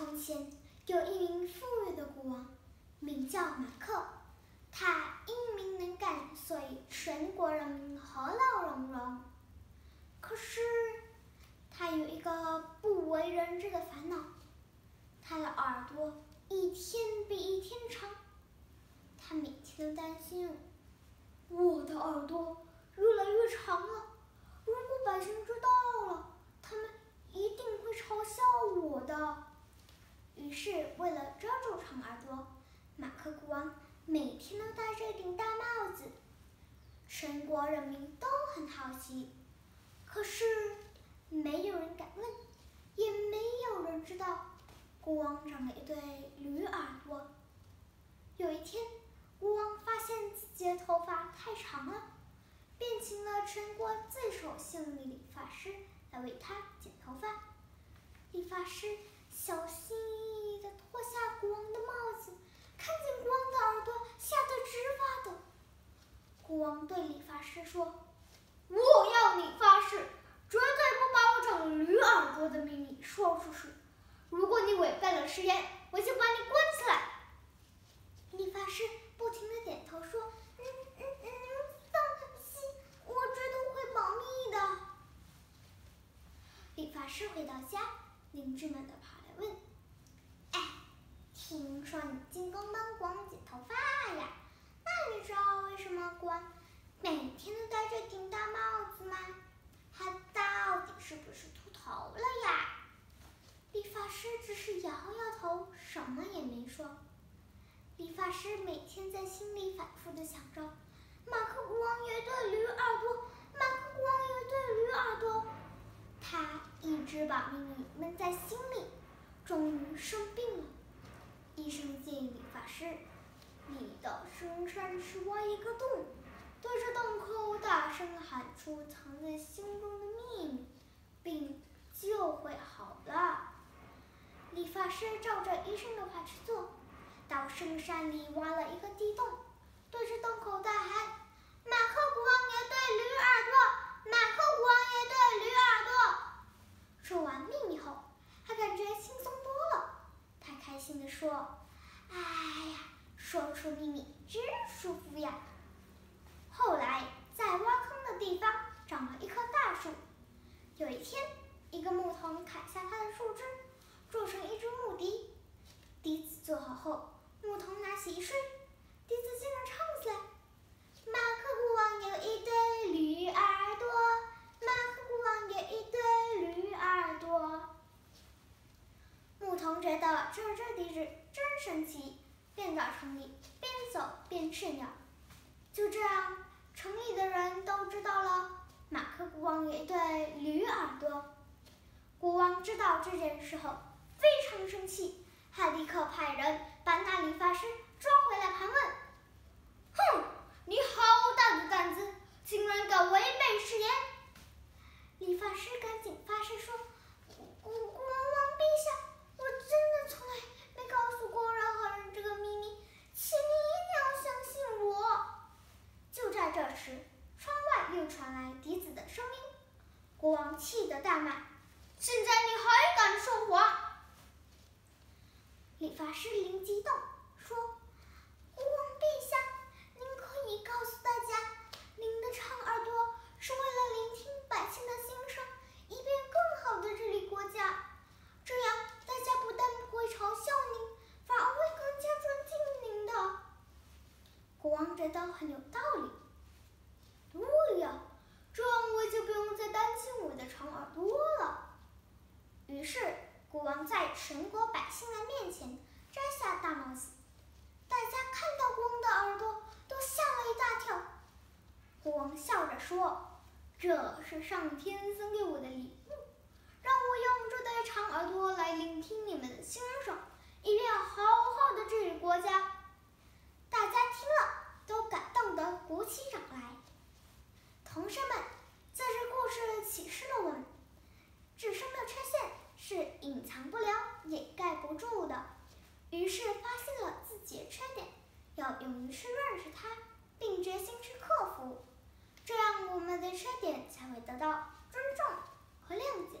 从前有一名富裕的国王，名叫马克。他英明能干，所以全国人民和乐融融。可是，他有一个不为人知的烦恼：他的耳朵一天比一天长。他每天都担心，我的耳朵越来越长了。如果百姓知道了，他们一定会嘲笑我的。于是，为了遮住长耳朵，马克国王每天都戴着一顶大帽子。全国人民都很好奇，可是没有人敢问，也没有人知道，国王长了一对驴耳朵。有一天，国王发现自己的头发太长了，便请了全国最守信的理发师来为他剪头发。理发师小心翼翼地脱下国王的帽子，看见国王的耳朵，吓得直发抖。国王对理发师说：“我要你发誓，绝对不把我长驴耳朵的秘密说出去。如果你违背了誓言，我就把你关起来。”理发师不停的点头说：“嗯嗯嗯，放心，我绝对会保密的。”理发师回到家，邻居们都跑来问：“哎，听说你进宫帮国王剪头发呀？那你知道为什么光每天都戴着顶大帽子吗？他到底是不是秃头了呀？”理发师只摇摇头，什么也没说。理发师每天在心里反复地想着：马克国王有一对驴耳朵，马克国王有一对驴耳朵。他一直把秘密闷在心里，终于生病了。医生建议理发师：“你到深山去挖一个洞，对着洞口大声喊出藏在心中的秘密，病就会好了。”理发师照着医生的话去做。到深山里挖了一个地洞，对着洞口大喊：“马克国王也对驴耳朵，马克国王也对驴耳朵。”说完秘密后，他感觉轻松多了。他开心地说：“哎呀，说出秘密真舒服呀！”后来，在挖坑的地方长了一棵大树。有一天，一个牧童砍下它的树枝，做成一只木笛。笛子做好后，牧童拿起一吹，笛子竟然唱起来：“马克国王有一对驴耳朵，马克国王有一对驴耳朵。”牧童觉得这这笛子真神奇，便到城里边走边吃鸟。就这样，城里的人都知道了马克国王有一对驴耳朵。国王知道这件事后，非常生气。他立刻派人把那理发师抓回来盘问。哼，你好大的胆子，竟然敢违背誓言！理发师赶紧发誓说：“国国王陛下，我真的从来没告诉过任何人这个秘密，请你一定要相信我。”就在这时，窗外又传来笛子的声音。国王气得大骂：“现在你还敢说谎！”理发师灵机一动，说：“国王陛下，您可以告诉大家，您的长耳朵是为了聆听百姓的心声，以便更好的治理国家。这样，大家不但不会嘲笑您，反而会更加尊敬您的。”国王觉得很有道理。对呀，这样我就不用再担心我的长耳朵了。于是。国王在全国百姓的面前下大冒险，大家看到国王的耳朵都吓了一大跳。国王笑着说：“这是上天送给我的礼物，让我用这对长耳朵来聆听你们的心声，认识他并决心去克服这样我们的缺点才会得到尊重和谅解。